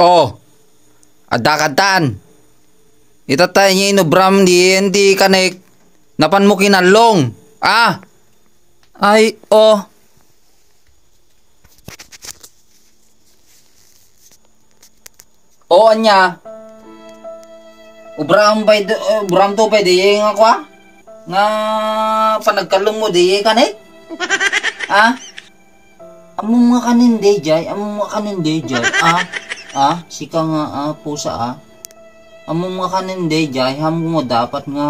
Oh. Adakatan. Itatay niya inubram di hindi kanek. Napan mo kinalong. Ah. Ay, oh. O anya. Ubram bay ubram to bay di nga kwa. Nga panagkalong mo di kanek. Ah. Amo mga kaninde jay, amo mga kaninde jay. Ah. Ah, sika nga ah, pusa ah. Amo mga kaninde jay, hamo mo dapat nga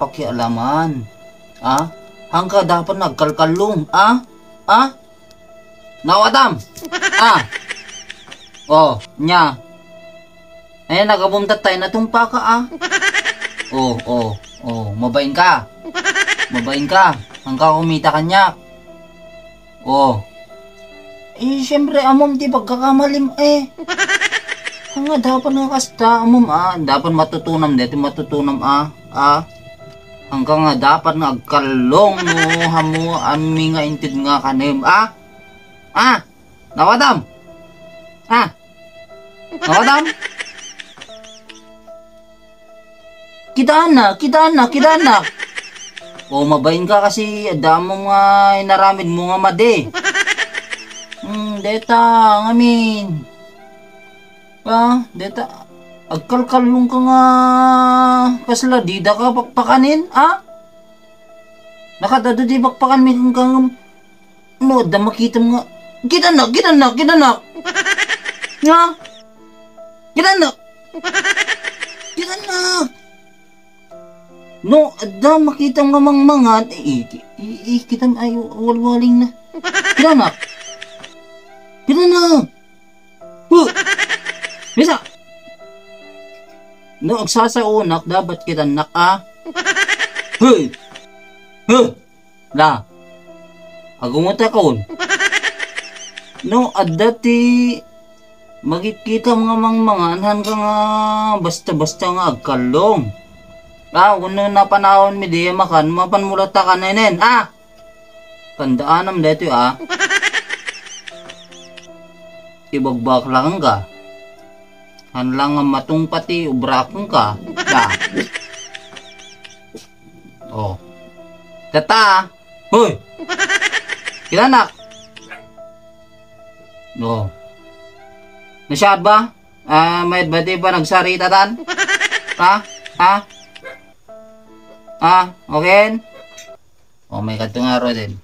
pakialaman. Ah, hangka dapat nagkalkalong. Ah, ah. Nawadam. Ah. Oh, nya. Ayan, nagabumtat tayo na tumpa ka ah. Oh, oh, oh, mabain ka. Mabain ka. Hangka kumita kanya. Oh. Eh, syempre, amom, di pagkakamalim eh. Nga, dapat nga kasta, amom ah. Dapat matutunam dito, matutunam ah. Ah. Hanggang nga dapat nga agkalong no, hamu, ami nga intid nga kanim. Ah. Ah. Nawadam. Ah. Nawadam. Kita na, kita na, kita na. O mabayin ka kasi damo nga inaramid mo nga made. Deta, ngamin. Ah, deta. Agkalkalong ka nga kasla di da ka pakpakanin, ah? Nakadado di pakpakan mi kang no, da makita mo nga. Kita na, kita na, kita na. Nga? Kita na. Kita na. No, da makita nga mang mangan, eh, eh, eh, kita ay walwaling na. Kita na. Kita na. Huh. Bisa. No, agsasaunak, dapat kita nak, ah. Hey. Huh. La. Agumuta kaon. No, at dati, magkikita mga mangmanganhan ka nga basta-basta nga agkalong. Ah, kung na panahon mi di makan, mapan mulata ka nenen, ah! Tandaan am dito ah. Ibagbak lang ka. Hanlang nga matong pati ubrakong ka. Da. Oh. Tata! Hoy! Kilanak! No. Nasyad ba? Ah, may ba di ba nagsarita tan? Ha? Ha? Ah, okay? Oh, may katong araw din.